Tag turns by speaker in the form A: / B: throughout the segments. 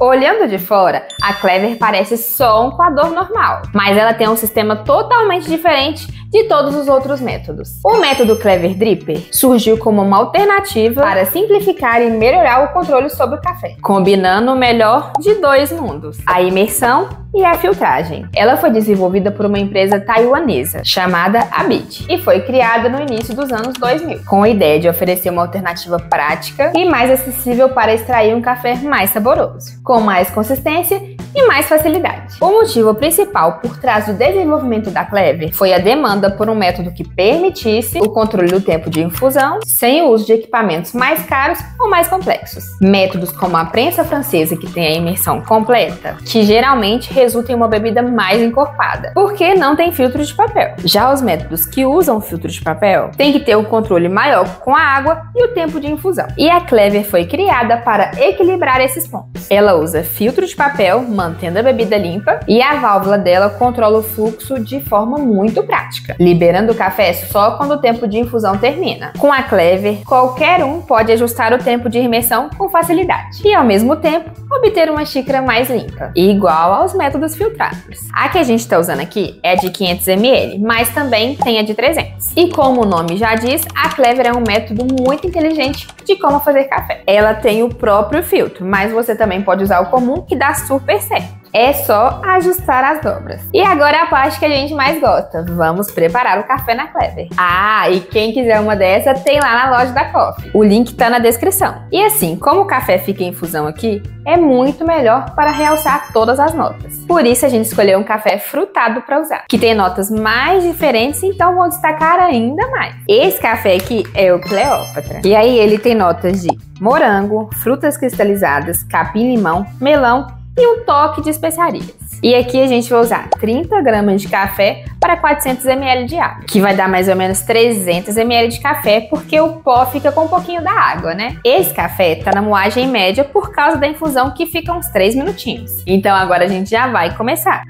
A: Olhando de fora, a Clever parece só um coador normal, mas ela tem um sistema totalmente diferente de todos os outros métodos. O método Clever Dripper surgiu como uma alternativa para simplificar e melhorar o controle sobre o café, combinando o melhor de dois mundos: a imersão e a filtragem. Ela foi desenvolvida por uma empresa taiwanesa chamada Abit e foi criada no início dos anos 2000, com a ideia de oferecer uma alternativa prática e mais acessível para extrair um café mais saboroso, com mais consistência e mais facilidade. O motivo principal por trás do desenvolvimento da Clever foi a demanda por um método que permitisse o controle do tempo de infusão sem o uso de equipamentos mais caros ou mais complexos. Métodos como a prensa francesa, que tem a imersão completa, que geralmente resulta em uma bebida mais encorpada, porque não tem filtro de papel. Já os métodos que usam filtro de papel têm que ter um controle maior com a água e o tempo de infusão. E a Clever foi criada para equilibrar esses pontos. Ela usa filtro de papel, mantendo a bebida limpa, e a válvula dela controla o fluxo de forma muito prática, liberando o café só quando o tempo de infusão termina. Com a Clever, qualquer um pode ajustar o tempo de imersão com facilidade e, ao mesmo tempo, obter uma xícara mais limpa, igual aos métodos filtrados. A que a gente está usando aqui é de 500 ml, mas também tem a de 300. E como o nome já diz, a Clever é um método muito inteligente de como fazer café. Ela tem o próprio filtro, mas você também pode usar o comum que dá super certo. É só ajustar as dobras. E agora a parte que a gente mais gosta. Vamos preparar o café na Clever. Ah, e quem quiser uma dessa, tem lá na loja da Coffee. O link tá na descrição. E assim, como o café fica em infusão aqui, é muito melhor para realçar todas as notas. Por isso a gente escolheu um café frutado para usar, que tem notas mais diferentes, então vão destacar ainda mais. Esse café aqui é o Cleópatra. E aí ele tem notas de morango, frutas cristalizadas, capim-limão, melão e um toque de especiarias. E aqui a gente vai usar 30 gramas de café para 400 ml de água, que vai dar mais ou menos 300 ml de café, porque o pó fica com um pouquinho da água, né? Esse café tá na moagem média por causa da infusão que fica uns 3 minutinhos. Então agora a gente já vai começar.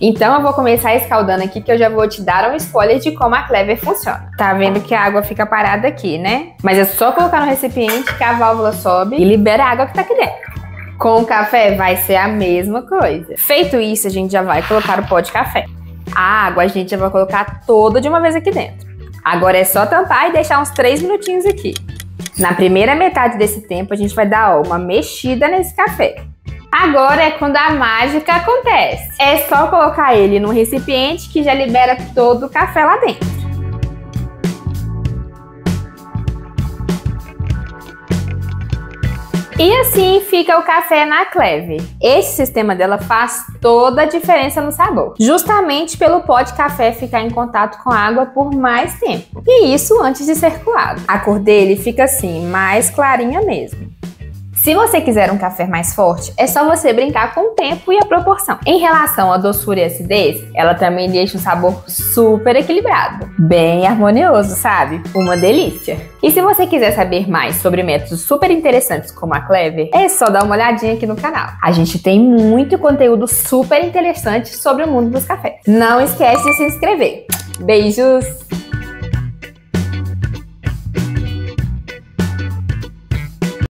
A: Então eu vou começar escaldando aqui que eu já vou te dar um spoiler de como a Clever funciona. Tá vendo que a água fica parada aqui, né? Mas é só colocar no recipiente que a válvula sobe e libera a água que tá aqui dentro. Com o café vai ser a mesma coisa. Feito isso, a gente já vai colocar o pó de café. A água a gente já vai colocar toda de uma vez aqui dentro. Agora é só tampar e deixar uns 3 minutinhos aqui. Na primeira metade desse tempo, a gente vai dar ó, uma mexida nesse café. Agora é quando a mágica acontece. É só colocar ele num recipiente que já libera todo o café lá dentro. E assim fica o café na Cleve. Esse sistema dela faz toda a diferença no sabor, justamente pelo pó de café ficar em contato com a água por mais tempo. E isso antes de ser coado. A cor dele fica assim, mais clarinha mesmo. Se você quiser um café mais forte, é só você brincar com o tempo e a proporção. Em relação à doçura e acidez, ela também deixa um sabor super equilibrado, bem harmonioso, sabe? Uma delícia. E se você quiser saber mais sobre métodos super interessantes como a Clever, é só dar uma olhadinha aqui no canal. A gente tem muito conteúdo super interessante sobre o mundo dos cafés. Não esquece de se inscrever. Beijos!